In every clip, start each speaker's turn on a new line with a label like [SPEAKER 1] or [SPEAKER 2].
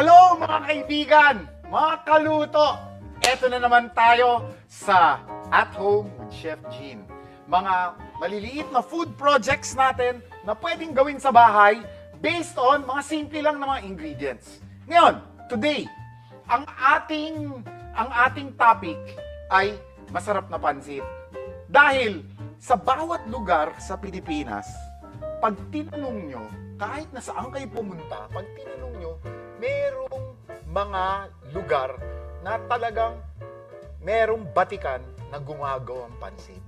[SPEAKER 1] Hello mga kaibigan, mga kaluto! Eto na naman tayo sa At Home with Chef Jean. Mga maliliit na food projects natin na pwedeng gawin sa bahay based on mga simple lang na mga ingredients. Ngayon, today, ang ating ang ating topic ay masarap na pansit. Dahil sa bawat lugar sa Pilipinas, pag tinanong nyo, kahit na saan kayo pumunta, pag tinanong merong mga lugar na talagang merong batikan na gumagawa ang pansit.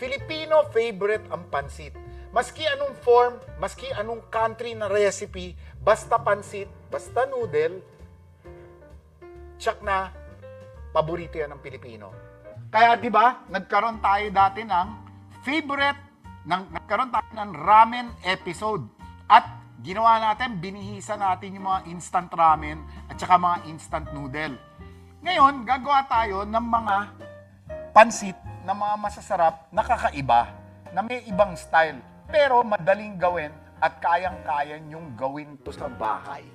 [SPEAKER 1] Filipino favorite ang pansit. Maski anong form, maski anong country na recipe, basta pansit, basta noodle, tsak na, paborito yan ng Pilipino. Kaya 'di ba, nagkaroon tayo dati ng favorite ng nagkaroon tayo ng ramen episode. At ginawa natin, binihisa natin yung mga instant ramen at saka mga instant noodle. Ngayon, gagawa tayo ng mga pansit na mga masasarap, nakakaiba, na may ibang style. Pero madaling gawin at kayang-kaya nyong gawin to sa bahay.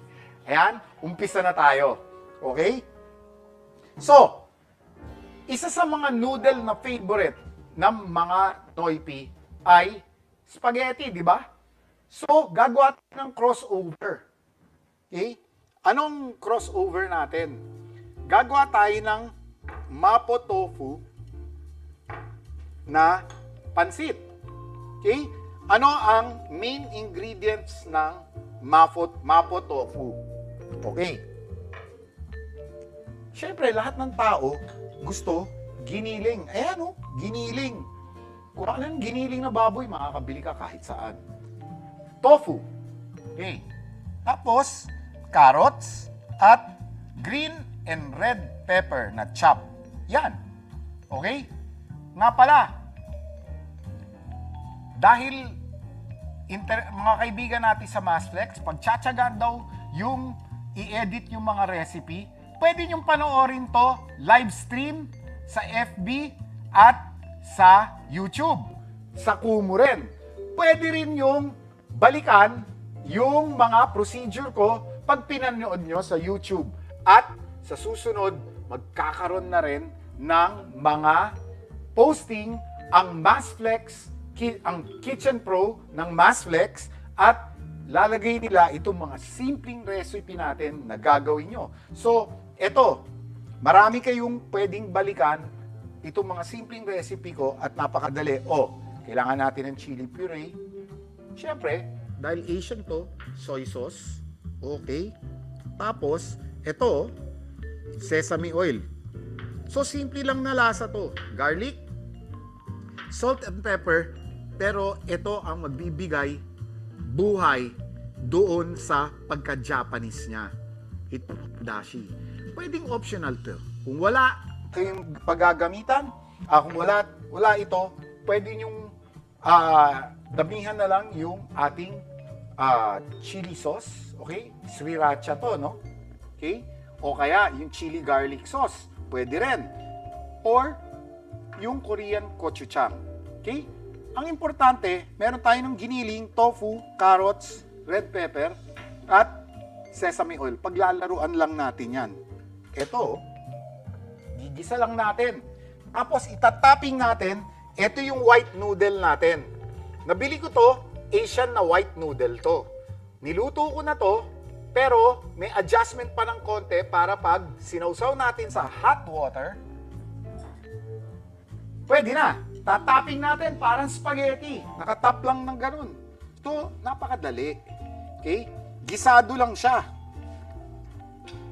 [SPEAKER 1] Ayan, umpisa na tayo. Okay? So, isa sa mga noodle na favorite ng mga Toypi ay spaghetti, di ba? So, gagawa ng crossover. Okay? Anong crossover natin? Gagawa tayo ng mapo tofu na pansit. Okay? Ano ang main ingredients ng mapo, mapo tofu? Okay. Siyempre, lahat ng tao gusto giniling. Ayan oh, giniling. Kung ano giniling na baboy, makakabili ka kahit saan. Tofu. Okay. Tapos, carrots at green and red pepper na chop. Yan. Okay? Nga pala, dahil inter- mga kaibigan natin sa Masflex, pag tsatsagaan daw yung i-edit yung mga recipe, pwede niyong panoorin to live stream sa FB at sa YouTube. Sa Kumu rin. Pwede rin yung balikan yung mga procedure ko pag pinanood nyo sa YouTube. At sa susunod, magkakaroon na rin ng mga posting ang Masflex, ki- ang Kitchen Pro ng Masflex at lalagay nila itong mga simpleng recipe natin na gagawin nyo. So, eto, marami kayong pwedeng balikan itong mga simpleng recipe ko at napakadali. O, kailangan natin ng chili puree. Siyempre, dahil Asian to, soy sauce. Okay. Tapos, eto, sesame oil. So, simple lang na lasa to. Garlic, salt and pepper, pero ito ang magbibigay buhay doon sa pagka-Japanese niya. Ito, dashi. Pwedeng optional to. Kung wala kayong paggagamitan, ah, kung wala, wala ito, pwede yung ah, damihan na lang yung ating ah, chili sauce. Okay? Sriracha to, no? Okay? O kaya yung chili garlic sauce. Pwede rin. Or yung Korean gochujang. Okay? Ang importante, meron tayo ng giniling, tofu, carrots, red pepper, at sesame oil. Paglalaruan lang natin yan. Ito, gigisa lang natin. Tapos itatapping natin, ito yung white noodle natin. Nabili ko to, Asian na white noodle to. Niluto ko na to, pero may adjustment pa ng konti para pag sinausaw natin sa hot water, pwede na. Tatapping natin parang spaghetti. Nakatap lang ng ganun. Ito, napakadali. Okay? Gisado lang siya.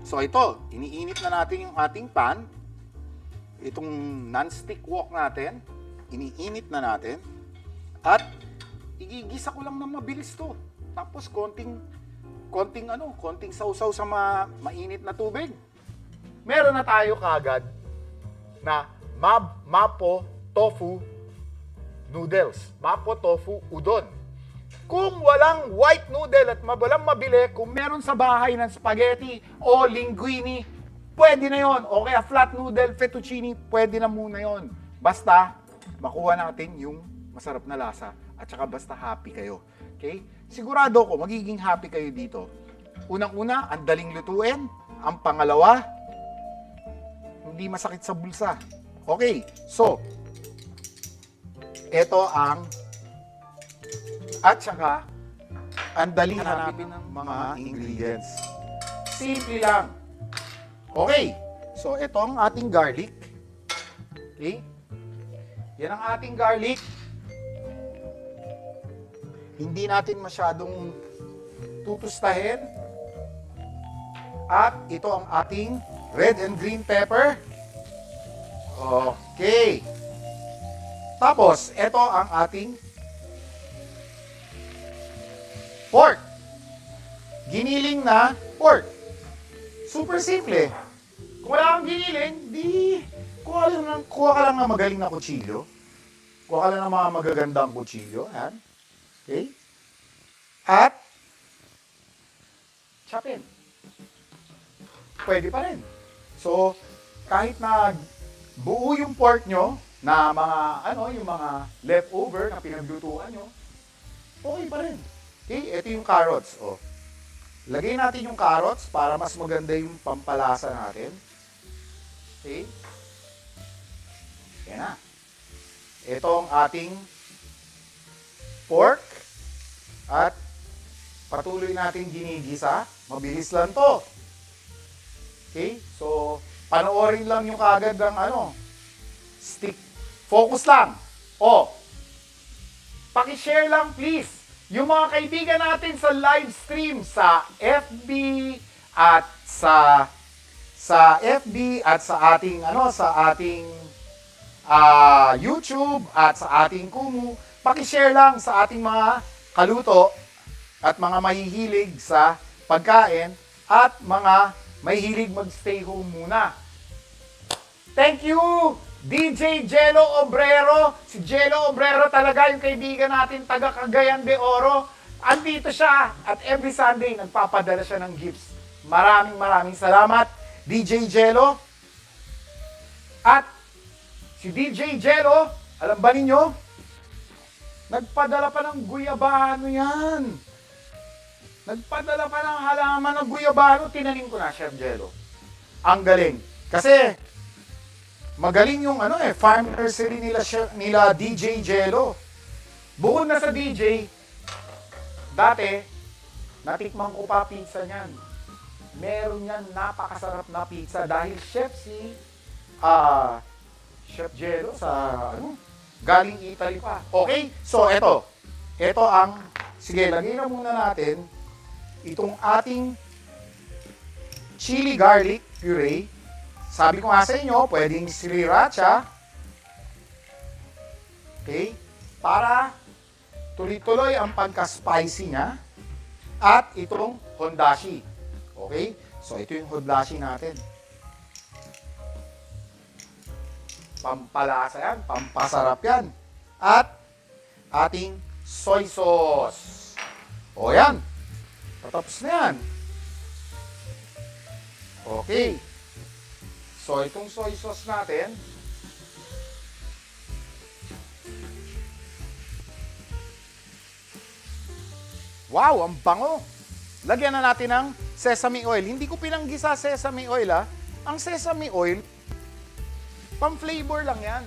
[SPEAKER 1] So ito, iniinit na natin yung ating pan. Itong non-stick wok natin, iniinit na natin. At igigisa ko lang ng mabilis to. Tapos konting konting ano, konting sausaw sa ma mainit na tubig. Meron na tayo kagad na mab mapo tofu noodles. Mapo tofu udon. Kung walang white noodle at walang mabili, kung meron sa bahay ng spaghetti o linguine, pwede na yon. O kaya flat noodle, fettuccine, pwede na muna yon. Basta, makuha natin yung masarap na lasa at saka basta happy kayo. Okay? Sigurado ko, magiging happy kayo dito. Unang-una, ang daling lutuin. Ang pangalawa, hindi masakit sa bulsa. Okay, so, ito ang at saka ang dali hanapin ng mga ingredients. Simple lang. Okay, so ito ang ating garlic. Okay? Yan ang ating garlic. Hindi natin masyadong tutustahin. At ito ang ating red and green pepper. Okay. Tapos, ito ang ating pork. Giniling na pork. Super simple. Kung wala kang giniling, di kuha, lang ng, kuha ka lang ng magaling na kutsilyo. Kuha ka lang ng mga magagandang kutsilyo. Yan. Okay? At, chopin. Pwede pa rin. So, kahit na buo yung pork nyo, na mga, ano, yung mga leftover na pinaglutuan nyo, okay pa rin. Okay, ito yung carrots. Oh. Lagay natin yung carrots para mas maganda yung pampalasa natin. Okay? Yan na. Ito ang ating pork at patuloy natin ginigisa. Mabilis lang to. Okay? So, panoorin lang yung kagad ng ano, stick. Focus lang. O, pakishare lang please yung mga kaibigan natin sa live stream sa FB at sa sa FB at sa ating ano sa ating ah, YouTube at sa ating Kumu, paki-share lang sa ating mga kaluto at mga mahihilig sa pagkain at mga mahihilig mag-stay home muna. Thank you, DJ Jello Obrero. Si Jello Obrero talaga yung kaibigan natin, taga Cagayan de Oro. Andito siya at every Sunday nagpapadala siya ng gifts. Maraming maraming salamat, DJ Jello. At si DJ Jello, alam ba ninyo? Nagpadala pa ng guyabano yan. Nagpadala pa ng halaman ng guyabano, tinanim ko na, Chef Jello. Ang galing. Kasi, magaling yung ano eh, farm nursery nila, nila DJ Jello. Bukod na sa DJ, dati, natikman ko pa pizza niyan. Meron yan napakasarap na pizza dahil chef si ah Chef Jello sa ano, galing Italy pa. Okay? So, eto. Eto ang, sige, lagay na muna natin itong ating chili garlic puree. Sabi ko nga sa inyo, pwedeng sriracha. Okay? Para tuloy-tuloy ang pagka-spicy niya. At itong hondashi. Okay? So, ito yung hondashi natin. Pampalasa yan, pampasarap yan. At ating soy sauce. O yan. Patapos na yan. Okay. So, itong soy sauce natin, Wow, ang bango! Lagyan na natin ng sesame oil. Hindi ko pinanggisa sesame oil ha. Ang sesame oil, pang-flavor lang yan.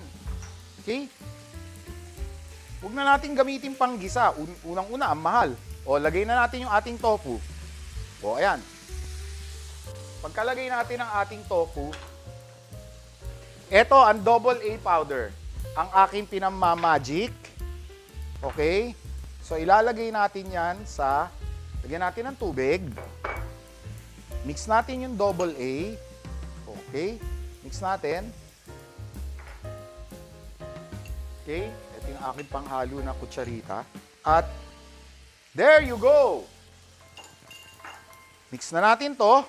[SPEAKER 1] Okay? Huwag na natin gamitin pang gisa. Un- Unang-una, ang mahal. O, lagay na natin yung ating tofu. O, ayan. Pagkalagay natin ang ating tofu, ito ang double A powder. Ang aking pinamamagic. Okay? So, ilalagay natin yan sa, lagyan natin ng tubig. Mix natin yung double A. Okay? Mix natin. Okay? Ito yung aking panghalo na kutsarita. At, there you go! Mix na natin to.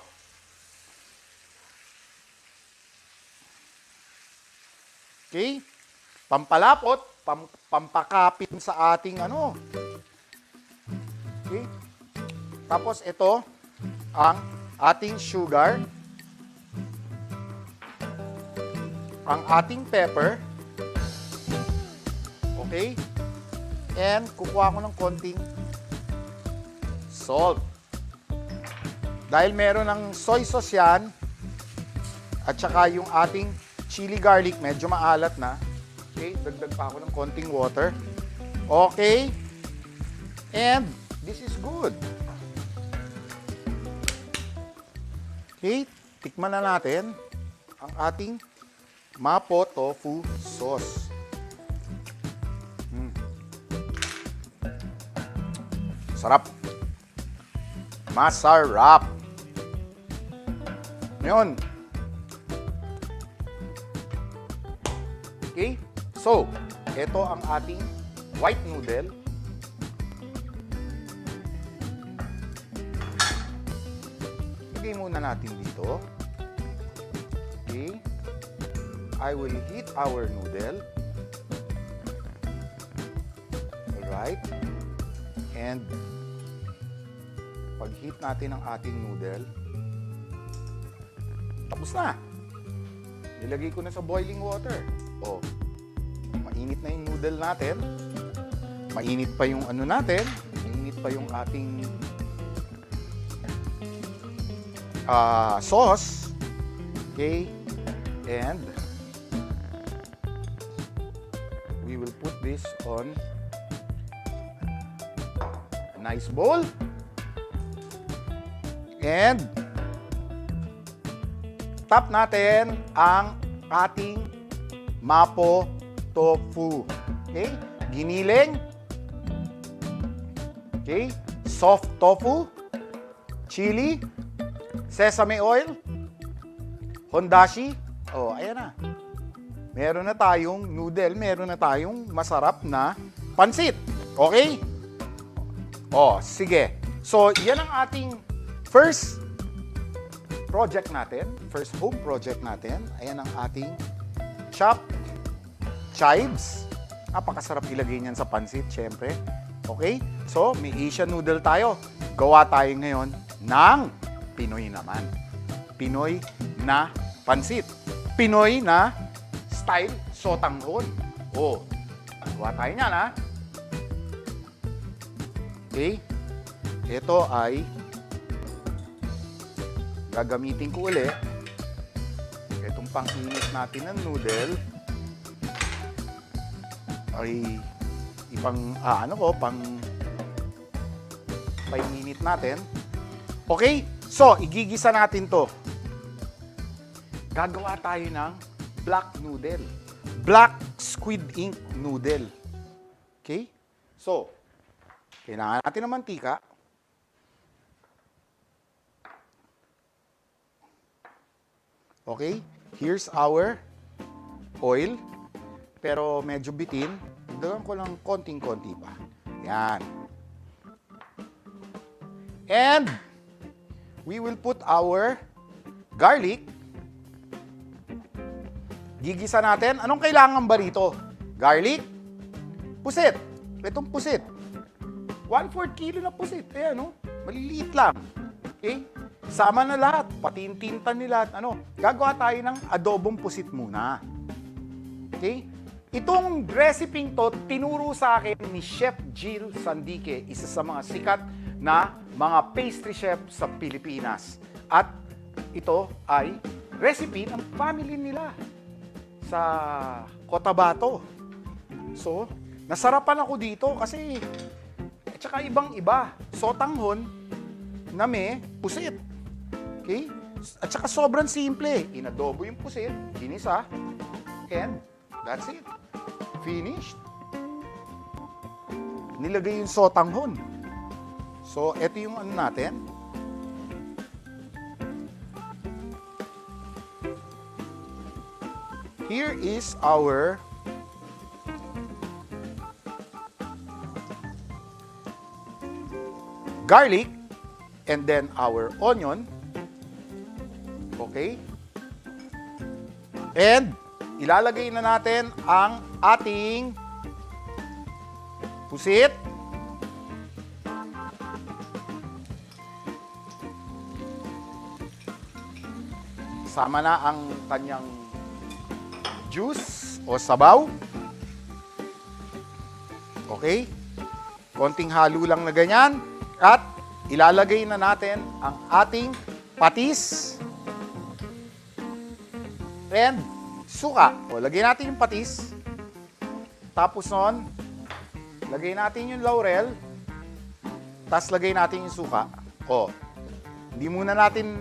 [SPEAKER 1] Okay? Pampalapot, pam, pampakapin sa ating ano. Okay? Tapos ito ang ating sugar. Ang ating pepper. Okay? And kukuha ko ng konting salt. Dahil meron ng soy sauce yan, at saka yung ating chili garlic, medyo maalat na. Okay, dagdag pa ako ng konting water. Okay. And this is good. Okay, tikman na natin ang ating mapo tofu sauce. Sarap. Masarap. Ngayon. Okay? So, ito ang ating white noodle. Lagay muna natin dito. Okay? I will heat our noodle. Alright? And pag-heat natin ang ating noodle, tapos na. Nilagay ko na sa boiling water. O, mainit na yung noodle natin. Mainit pa yung ano natin. Mainit pa yung ating ah, sauce. Okay? And we will put this on a nice bowl. And tap natin ang ating mapo tofu. Okay? Giniling. Okay? Soft tofu. Chili. Sesame oil. Hondashi. Oh, ayan na. Meron na tayong noodle, meron na tayong masarap na pansit. Okay? Oh, sige. So, yan ang ating first project natin, first home project natin. Ayan ang ating chopped chives. Napakasarap ilagay niyan sa pansit, syempre. Okay? So, may Asian noodle tayo. Gawa tayo ngayon ng Pinoy naman. Pinoy na pansit. Pinoy na style sotanghon. Oh, gawa tayo niyan, ha? Okay? Ito ay gagamitin ko uli. Itong pang-init natin ng noodle ay ipang ah, ano ko pang painit natin. Okay? So igigisa natin to. Gagawa tayo ng black noodle. Black squid ink noodle. Okay? So kailangan natin ng mantika Okay? Here's our oil. Pero medyo bitin. Dagan ko lang konting-konti pa. Yan. And we will put our garlic. Gigisa natin. Anong kailangan ba rito? Garlic, pusit. Itong pusit. 1/4 kilo na pusit. Ayan, no? Maliliit lang. Okay? Sama na lahat, pati yung tinta nila ano. Gagawa tayo ng adobong pusit muna. Okay? Itong recipe to, tinuro sa akin ni Chef Jill Sandique, isa sa mga sikat na mga pastry chef sa Pilipinas. At ito ay recipe ng family nila sa Cotabato. So, nasarapan ako dito kasi at saka ibang iba. Sotanghon na may pusit. Okay? At saka sobrang simple. Inadobo yung pusit, ginisa, and that's it. Finished. Nilagay yung sotanghon. So, ito yung ano natin. Here is our garlic and then our onion. Okay? And ilalagay na natin ang ating pusit. Sama na ang kanyang juice o sabaw. Okay? Konting halo lang na ganyan. At ilalagay na natin ang ating patis and suka. O, lagay natin yung patis. Tapos nun, lagay natin yung laurel. Tapos lagay natin yung suka. O, hindi muna natin,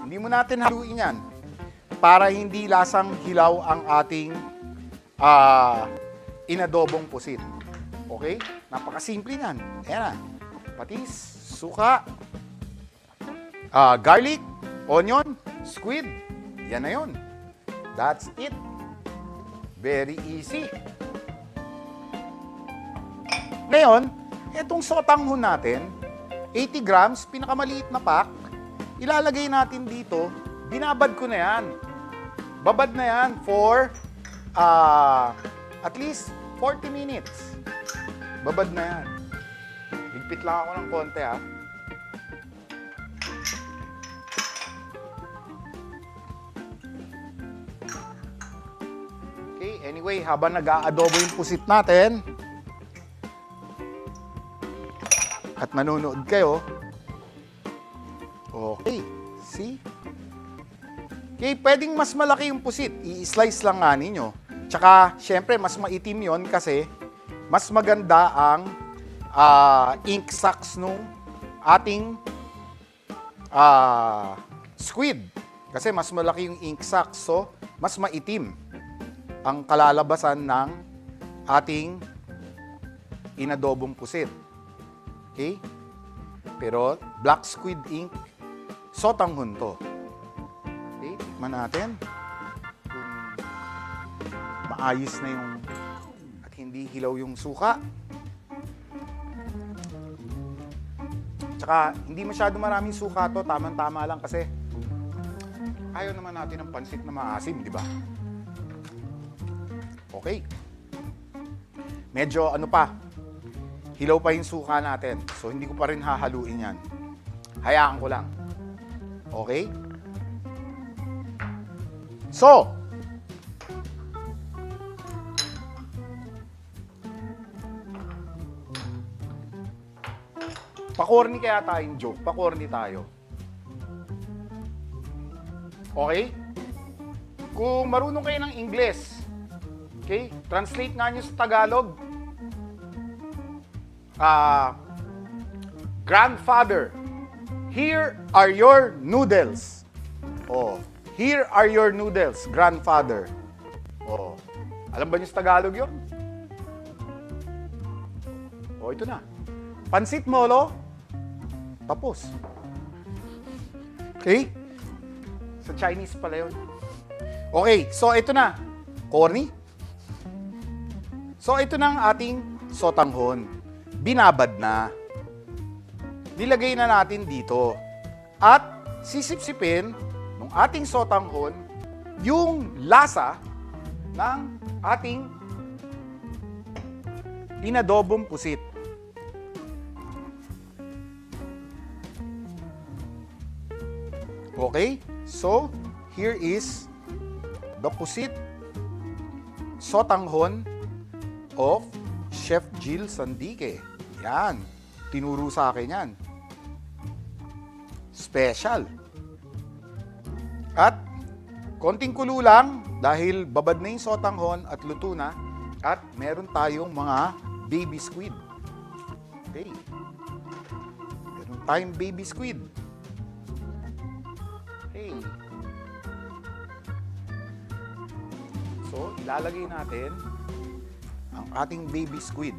[SPEAKER 1] hindi muna natin haluin yan para hindi lasang hilaw ang ating ah, inadobong pusit. Okay? Napakasimple niyan. Ayan na. Patis, suka, ah, garlic, onion, squid. Yan na yun. That's it. Very easy. Ngayon, itong sotanghon natin, 80 grams, pinakamaliit na pack, ilalagay natin dito, binabad ko na yan. Babad na yan for ah, at least 40 minutes. Babad na yan. Higpit lang ako ng konti ah. Okay, anyway, habang nag-aadobo yung pusit natin, at nanonood kayo, okay, see? Okay, pwedeng mas malaki yung pusit, i-slice lang nga ninyo. Tsaka, syempre, mas maitim yon kasi mas maganda ang ah, ink sacs nung ating ah, squid. Kasi mas malaki yung ink sacs, so mas maitim ang kalalabasan ng ating inadobong pusit. Okay? Pero black squid ink, sotanghon to. Okay, tikman natin maayos na yung at hindi hilaw yung suka. Tsaka hindi masyado maraming suka to, tamang-tama lang kasi ayaw naman natin ng pansit na maasim, di ba? Okay. Medyo ano pa, hilaw pa yung suka natin. So, hindi ko pa rin hahaluin yan. Hayaan ko lang. Okay? So, pakorni kaya tayong joke. Pakorni tayo. Okay? Kung marunong kayo ng Ingles, okay, translate nga nyo sa Tagalog. Ah, grandfather, here are your noodles. Oh, here are your noodles, grandfather. Oh, alam ba nyo sa Tagalog yun? Oh, ito na. Pansit molo, tapos. Okay? Sa Chinese pala yun. Okay, so ito na. Corny. So ito na ang ating sotanghon. Binabad na. Nilagay na natin dito. At sisipsipin ng ating sotanghon yung lasa ng ating inadobong pusit. Okay? So, here is the pusit sotanghon of Chef Jill Sandique. Yan. Tinuro sa akin yan. Special. At konting kulo lang dahil babad na yung sotanghon at luto na at meron tayong mga baby squid. Okay. Meron tayong baby squid. So, ilalagay natin ang ating baby squid.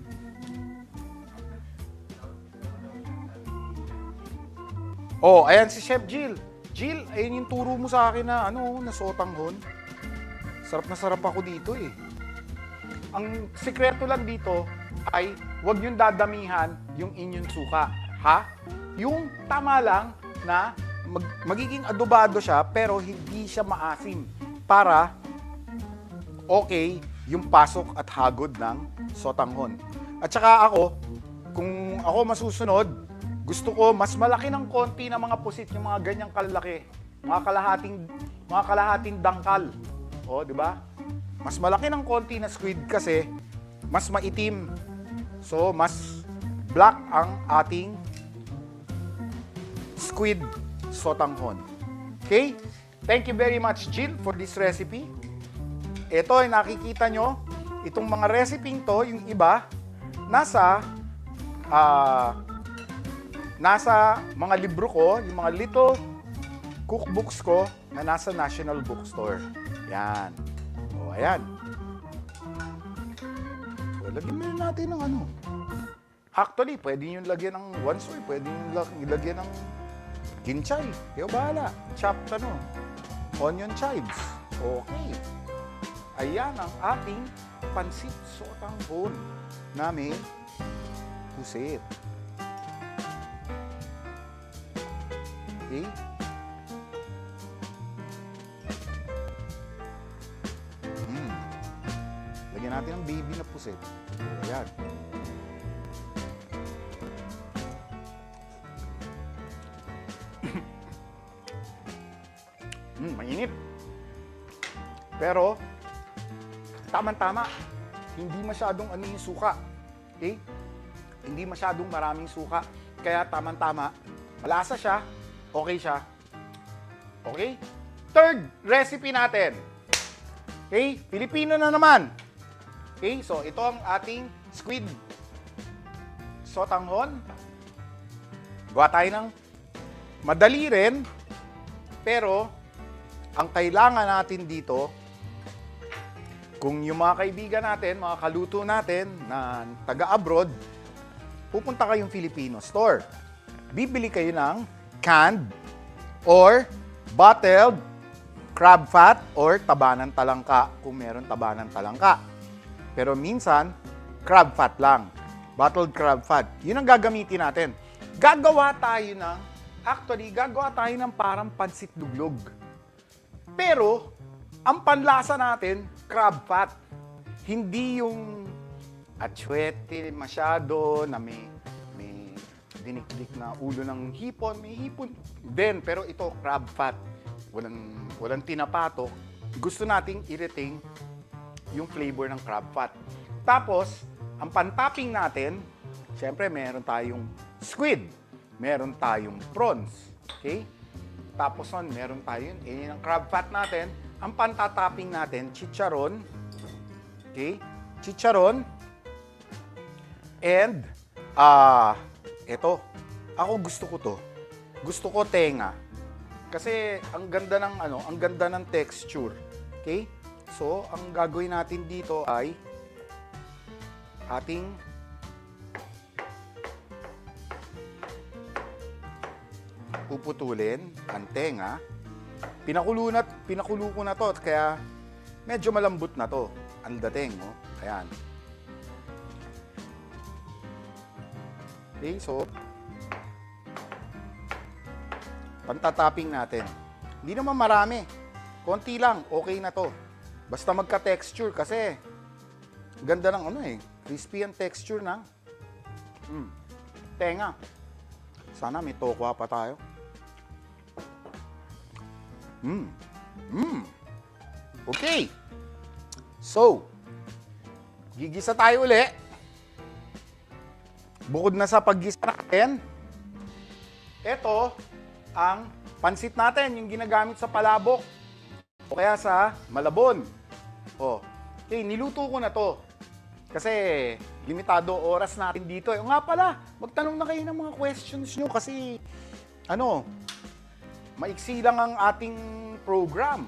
[SPEAKER 1] Oh, ayan si Chef Jill. Jill, ayun yung turo mo sa akin na ano, na sotanghon. Sarap na sarap ako dito eh. Ang sikreto lang dito ay huwag niyong dadamihan yung inyong suka. Ha? Yung tama lang na mag, magiging adobado siya pero hindi siya maasim para okay yung pasok at hagod ng sotanghon. At saka ako, kung ako masusunod, gusto ko mas malaki ng konti ng mga pusit, yung mga ganyang kalalaki. Mga kalahating, mga kalahating dangkal. O, di ba? Mas malaki ng konti na squid kasi mas maitim. So, mas black ang ating squid sotanghon. Okay? Thank you very much, Jill, for this recipe. Ito ay nakikita nyo, itong mga recipe to, yung iba, nasa ah, nasa mga libro ko, yung mga little cookbooks ko na nasa National Bookstore. Yan. O, ayan. O, lagyan mo natin ng ano. Actually, pwede nyo lagyan ng wansoy, pwede nyo lag- ilagyan ng ginchay. Kayo bahala. Chopped ano, onion chives. Okay. Ayan ang ating pansit sotanghon na may pusit. Okay? Mm. Lagyan natin ng baby na pusit. Ayan. mm, mainit. Pero, tama-tama. Hindi masyadong ano yung suka. Okay? Hindi masyadong maraming suka. Kaya tama-tama. Malasa siya. Okay siya. Okay? Third recipe natin. Okay? Filipino na naman. Okay? So, ito ang ating squid sotanghon. Gawa tayo ng madali rin. Pero, ang kailangan natin dito, kung yung mga kaibigan natin, mga kaluto natin na taga-abroad, pupunta kayong Filipino store. Bibili kayo ng canned or bottled crab fat or taba ng talangka kung meron taba ng talangka. Pero minsan, crab fat lang. Bottled crab fat. Yun ang gagamitin natin. Gagawa tayo ng, actually, gagawa tayo ng parang pansit luglog. Pero, ang panlasa natin, crab fat. Hindi yung atsuete masyado na may, may dinikdik na ulo ng hipon. May hipon din, pero ito crab fat. Walang, walang tinapatok. Gusto nating i-retain yung flavor ng crab fat. Tapos, ang pantopping natin, syempre meron tayong squid, meron tayong prawns, okay? Tapos nun, meron tayong, eh, ang crab fat natin, ang pantatopping natin, chicharon, okay? Chicharon, and, ah, ito, ako gusto ko to. Gusto ko tenga. Kasi ang ganda ng ano, ang ganda ng texture. Okay? So, ang gagawin natin dito ay ating puputulin ang tenga. Pinakulo, na, pinakulo ko na to kaya medyo malambot na to ang dating. Oh. Ayan. Okay, so pantatapping natin. Hindi naman marami. Konti lang, okay na to. Basta magka-texture kasi ganda ng ano eh, crispy ang texture ng mm, tenga. Sana may tokwa pa tayo. Mm. Mm. Okay. So, gigisa tayo uli. Bukod na sa paggisa natin, ito ang pansit natin, yung ginagamit sa palabok o kaya sa malabon. O, okay, niluto ko na to. Kasi limitado oras natin dito. O nga pala, magtanong na kayo ng mga questions nyo kasi ano, maiksi lang ang ating program.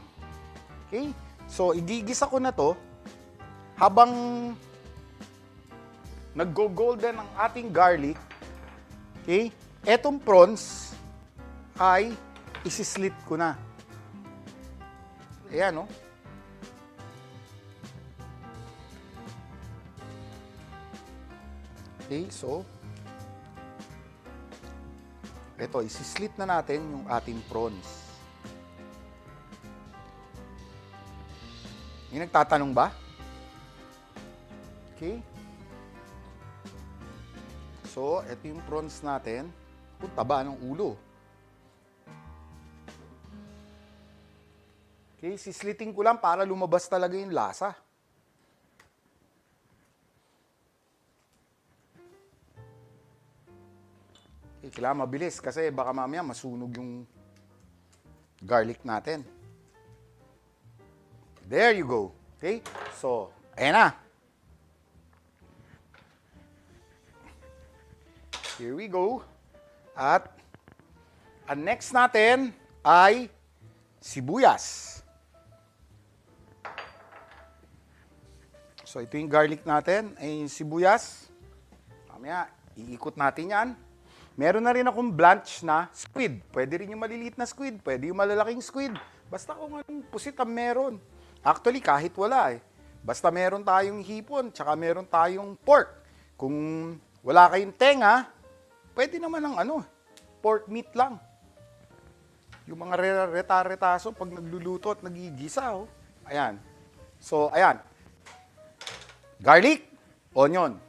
[SPEAKER 1] Okay? So, igigisa ko na to habang naggo-golden ang ating garlic. Okay? Etong prawns ay isislit ko na. Ayan, no? Okay, so ito, isislit na natin yung ating prawns. Yung nagtatanong ba? Okay. So, ito yung prawns natin. Kung taba ng ulo. Okay, sisliting ko lang para lumabas talaga yung lasa. Okay, kailangan mabilis kasi baka mamaya masunog yung garlic natin. There you go. Okay? So, ayan na. Here we go. At ang next natin ay sibuyas. So ito yung garlic natin, ay yung sibuyas. Mamaya, iikot natin yan. Meron na rin akong blanch na squid. Pwede rin yung maliliit na squid, pwede yung malalaking squid. Basta kung anong pusit ang meron. Actually, kahit wala eh. Basta meron tayong hipon, tsaka meron tayong pork. Kung wala kayong tenga, pwede naman ng ano, pork meat lang. Yung mga re- reta-retaso pag nagluluto at nagigisa, oh. Ayan. So, ayan. Garlic, onion.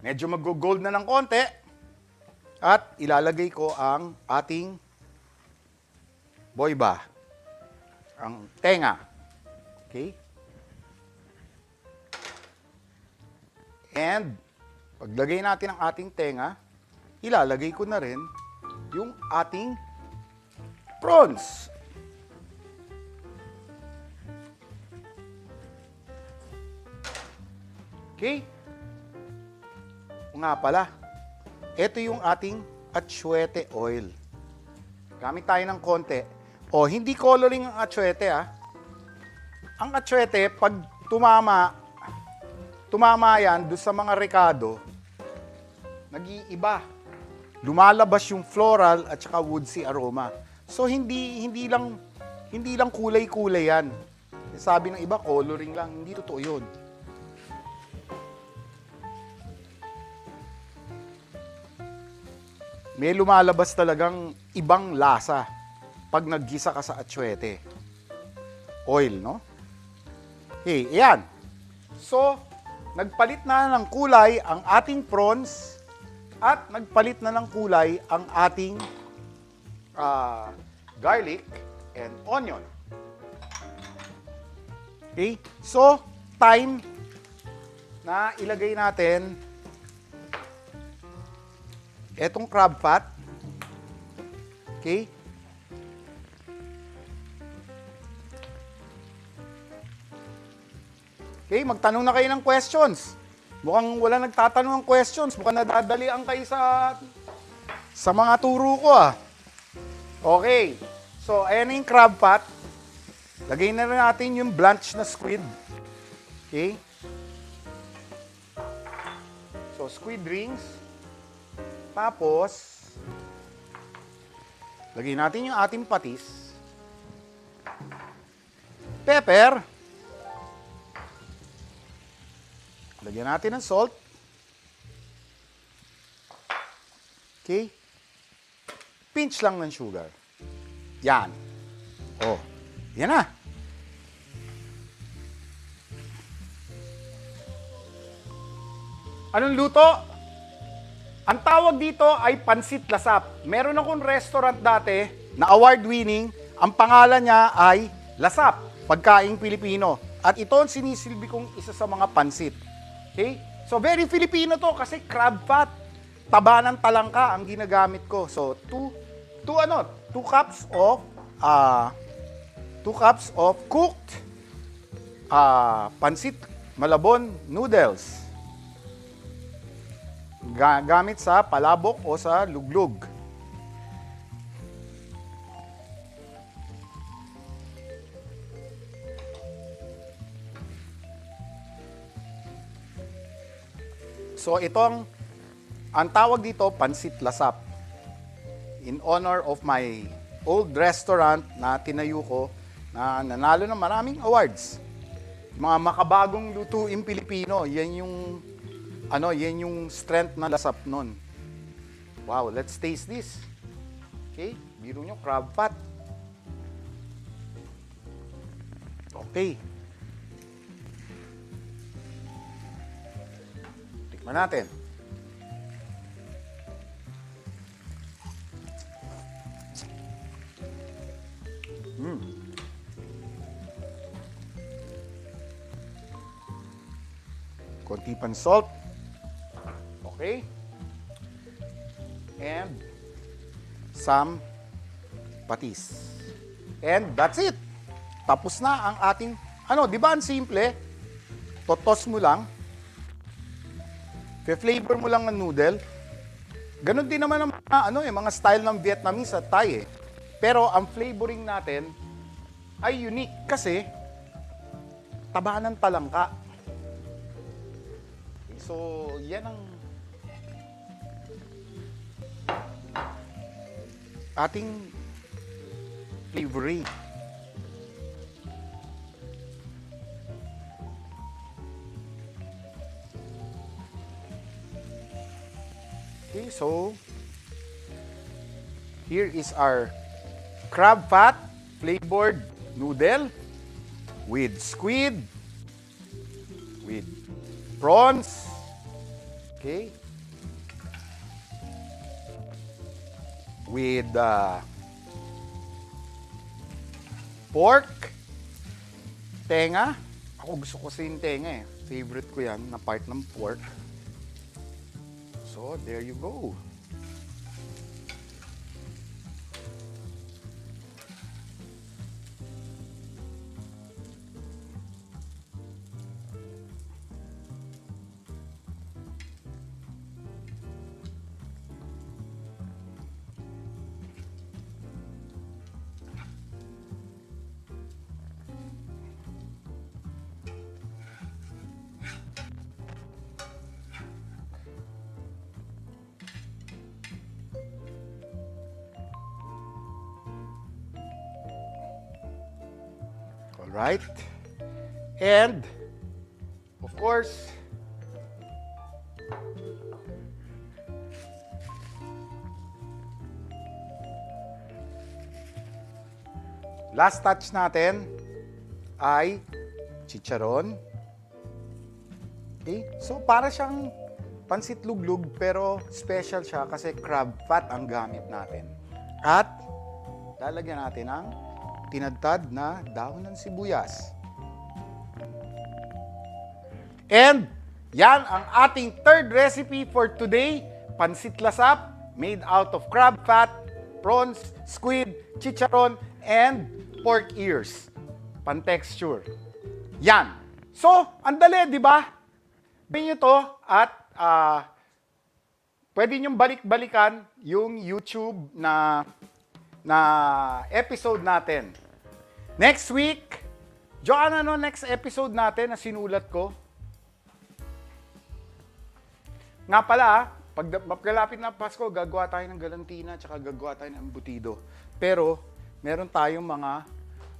[SPEAKER 1] Medyo mag-gold na ng konti. At ilalagay ko ang ating boyba. Ang tenga. Okay? And, paglagay natin ang ating tenga, ilalagay ko na rin yung ating prawns. Okay? O nga pala, ito yung ating atsuete oil. Gamit tayo ng konti. O, hindi coloring ang atsuete ah. Ang atsuete, pag tumama, tumama yan doon sa mga rekado, nag-iiba. Lumalabas yung floral at saka woodsy aroma. So hindi hindi lang hindi lang kulay-kulay yan. Sabi ng iba coloring lang, hindi totoo 'yun. May lumalabas talagang ibang lasa pag naggisa ka sa atsuete. Oil, no? Okay, ayan. So, nagpalit na ng kulay ang ating prawns at nagpalit na ng kulay ang ating ah, garlic and onion. Okay? So, time na ilagay natin etong crab pot. Okay? Okay, magtanong na kayo ng questions. Mukhang wala nagtatanong ng questions. Mukhang nadadalian kayo sa sa mga turo ko ah. Okay. So, ayan yung crab pot. Lagay na rin natin yung blanch na squid. Okay. So, squid rings. Tapos, lagay natin yung ating patis. Pepper. Lagyan natin ng salt. Okay? Pinch lang ng sugar. Yan. Oh, yan na. Anong luto? Ang tawag dito ay pansit lasap. Meron akong restaurant dati na award-winning. Ang pangalan niya ay Lasap, pagkaing Pilipino. At ito ang sinisilbi kong isa sa mga pansit. Okay? So very Filipino to kasi crab pot. Taba ng talangka ang ginagamit ko. So two, two ano, two cups of ah two cups of cooked ah pansit malabon noodles. Ga- gamit sa palabok o sa luglug. So itong, ang tawag dito, pansit lasap. In honor of my old restaurant na tinayo ko na nanalo ng maraming awards. Mga makabagong lutuin Pilipino, yan yung ano, yan yung strength na lasap nun. Wow, let's taste this. Okay, biro nyo, crab pot. Okay. Tikman natin. Mm. Konti pan salt. Okay. and some patis. And that's it. Tapos na ang ating, ano, di ba ang simple? Totos mo lang. Fe-flavor mo lang ng noodle. Ganon din naman ang mga, ano, eh, mga style ng Vietnamese at Thai eh. Pero ang flavoring natin ay unique kasi taba ng talangka. So, yan ang ating flavoring. Okay, so here is our crab fat flavored noodle with squid, with prawns, okay, with uh, pork, tenga. Ako gusto ko yung tenga eh. Favorite ko yan na part ng pork. So, there you go. Right. And, of course, last touch natin ay chicharon. Okay? So, para siyang pansit luglug pero special siya kasi crab fat ang gamit natin. At lalagyan natin ang tinadtad na dahon ng sibuyas. And yan ang ating third recipe for today, pansit lasap made out of crab fat, prawns, squid, chicharon, and pork ears. Pan-texture. Yan. So, ang dali, di ba? Gawin nyo to at ah, pwede nyo balik-balikan yung YouTube na na episode natin. Next week, Joanna, ano next episode natin na sinulat ko? Nga pala, ah, pag pagkalapit na Pasko, gagawa tayo ng galantina tsaka gagawa tayo ng embutido. Pero, meron tayong mga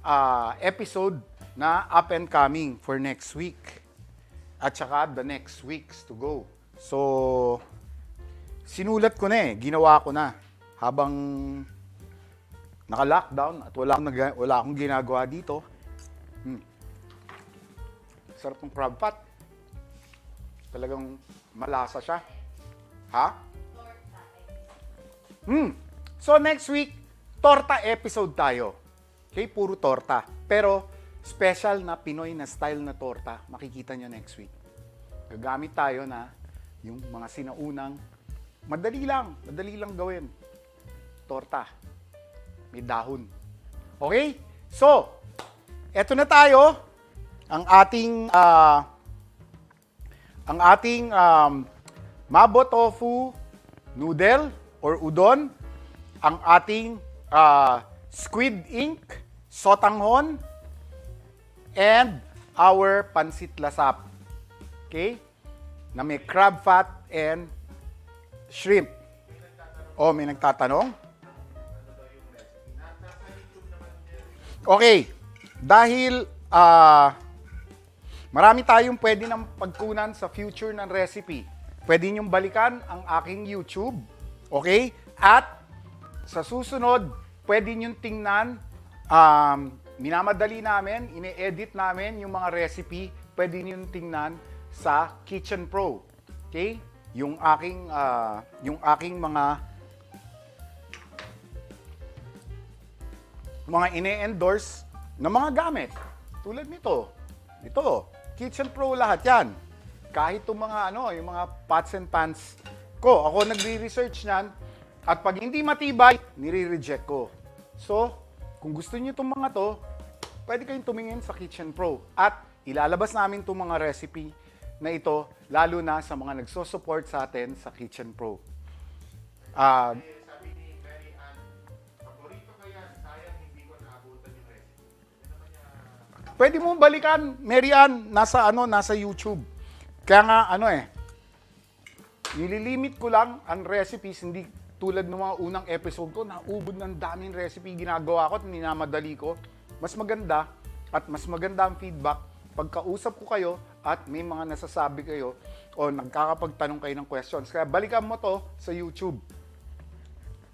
[SPEAKER 1] ah, episode na up and coming for next week. At saka the next weeks to go. So, sinulat ko na eh, ginawa ko na habang naka-lockdown at wala akong, wala akong ginagawa dito. Hmm. Sarap ng crab fat. Talagang malasa siya. Ha? Hmm. So next week, torta episode tayo. Okay, puro torta. Pero special na Pinoy na style na torta, makikita nyo next week. Gagamit tayo na yung mga sinaunang, madali lang, madali lang gawin. Torta may dahon. Okay? So, eto na tayo. Ang ating ah, ang ating um, mabo tofu noodle or udon, ang ating ah, squid ink, sotanghon, and our pansit lasap. Okay? Na may crab fat and shrimp. Oh, may nagtatanong? Okay, dahil ah marami tayong pwede ng pagkunan sa future ng recipe. Pwede niyong balikan ang aking YouTube, okay? At sa susunod, pwede niyong tingnan, um, minamadali namin, ine-edit namin yung mga recipe, pwede niyong tingnan sa Kitchen Pro. Okay? Yung aking, ah, yung aking mga mga ine-endorse na mga gamit. Tulad nito. Ito. Kitchen Pro lahat yan. Kahit itong mga ano, yung mga pots and pans ko. Ako nagre-research niyan. At pag hindi matibay, nire-reject ko. So, kung gusto niyo itong mga to, pwede kayong tumingin sa Kitchen Pro. At ilalabas namin itong mga recipe na ito, lalo na sa mga nagsosupport sa atin sa Kitchen Pro. Ah, pwede mo balikan, Marian, nasa ano, nasa YouTube. Kaya nga, ano eh, nililimit ko lang ang recipes, hindi tulad ng mga unang episode ko, naubod ng daming recipe ginagawa ko at minamadali ko. Mas maganda at mas maganda ang feedback pagkausap ko kayo at may mga nasasabi kayo o nagkakapagtanong kayo ng questions. Kaya balikan mo to sa YouTube.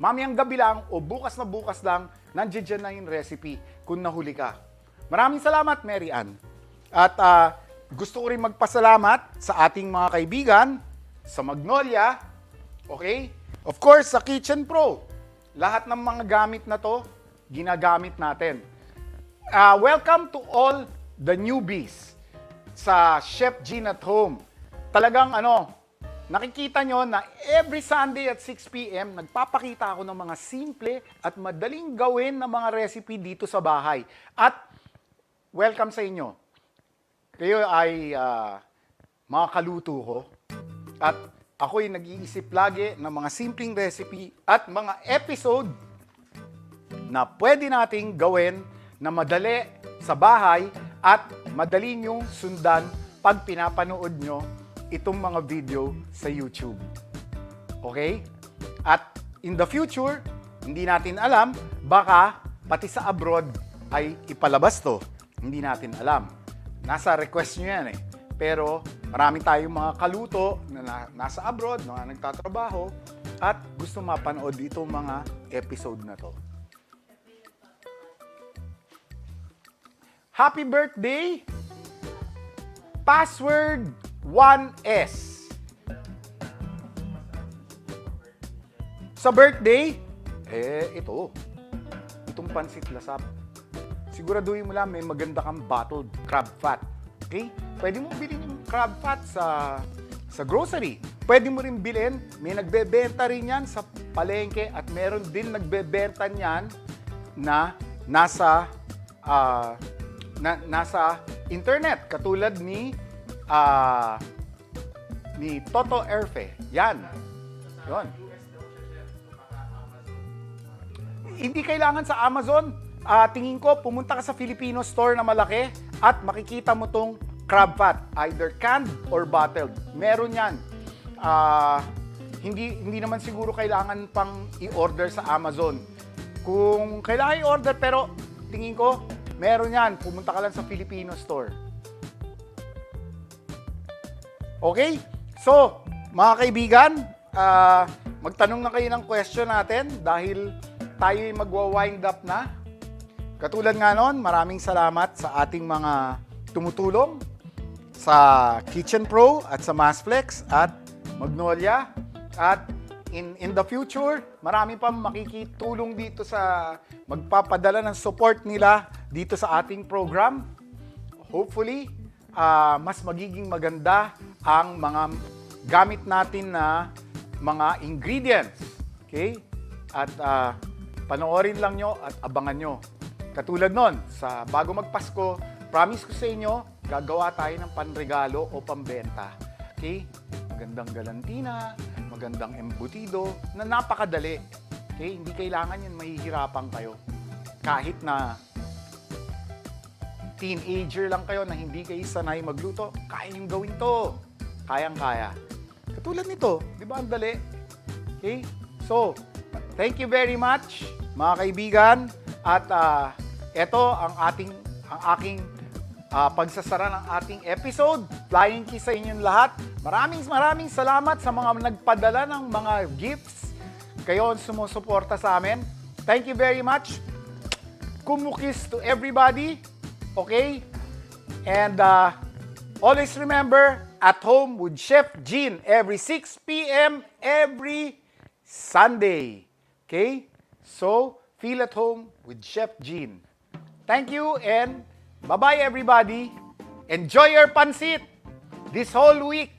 [SPEAKER 1] Mamayang gabi lang o bukas na bukas lang, nandiyan na yung recipe kung nahuli ka. Maraming salamat, Mary Ann. At ah, gusto ko rin magpasalamat sa ating mga kaibigan, sa Magnolia, okay? Of course, sa Kitchen Pro. Lahat ng mga gamit na to, ginagamit natin. Ah, welcome to all the newbies sa Chef Jean at Home. Talagang ano, nakikita nyo na every Sunday at 6 p.m. nagpapakita ako ng mga simple at madaling gawin na mga recipe dito sa bahay. At welcome sa inyo. Kayo ay ah, mga kaluto ko. At ako'y nag-iisip lagi ng mga simpleng recipe at mga episode na pwede nating gawin na madali sa bahay at madali nyo sundan pag pinapanood nyo itong mga video sa YouTube. Okay? At in the future, hindi natin alam, baka pati sa abroad ay ipalabas to. Hindi natin alam. Nasa request nyo yan eh. Pero marami tayong mga kaluto na, na nasa abroad, mga nagtatrabaho, at gusto mapanood itong mga episode na to. Happy birthday! Password 1S. Sa birthday, eh, ito. Itong pansit lasap. Siguraduhin mo lang may maganda kang bottled crab fat. Okay? Pwede mo bilhin yung crab fat sa sa grocery. Pwede mo rin bilhin, may nagbebenta rin yan sa palengke at meron din nagbebenta niyan na nasa ah, na, nasa internet katulad ni ah, ni Toto Erfe. Yan. Yon. Hindi kailangan sa Amazon. Ah, tingin ko, pumunta ka sa Filipino store na malaki at makikita mo tong crab fat, either canned or bottled. Meron yan. Ah, hindi hindi naman siguro kailangan pang i-order sa Amazon. Kung kailangan i-order pero tingin ko meron yan. Pumunta ka lang sa Filipino store. Okay? So, mga kaibigan, ah, magtanong na kayo ng question natin dahil tayo magwa-wind up na. Katulad nga nun, maraming salamat sa ating mga tumutulong sa Kitchen Pro at sa Masflex at Magnolia. At in, in the future, marami pang makikitulong dito sa magpapadala ng support nila dito sa ating program. Hopefully, ah, mas magiging maganda ang mga gamit natin na mga ingredients. Okay? At ah, panoorin lang nyo at abangan nyo. Katulad nun, sa bago magpasko, promise ko sa inyo, gagawa tayo ng panregalo o pambenta. Okay? Magandang galantina, magandang embutido, na napakadali. Okay? Hindi kailangan yan mahihirapan kayo. Kahit na teenager lang kayo na hindi kayo sanay magluto, kaya niyong gawin to. Kayang-kaya. Katulad nito, di ba ang dali? Okay? So, thank you very much, mga kaibigan. At ah, ito ang ating ang aking ah, pagsasara ng ating episode. Flying kiss sa inyong lahat. Maraming maraming salamat sa mga nagpadala ng mga gifts. Kayo ang sumusuporta sa amin. Thank you very much. Kumukis to everybody. Okay? And uh, always remember, at home with Chef Jean every 6 p.m. every Sunday. Okay? So, feel at home with Chef Jean. Thank you and bye-bye everybody. Enjoy your pansit this whole week.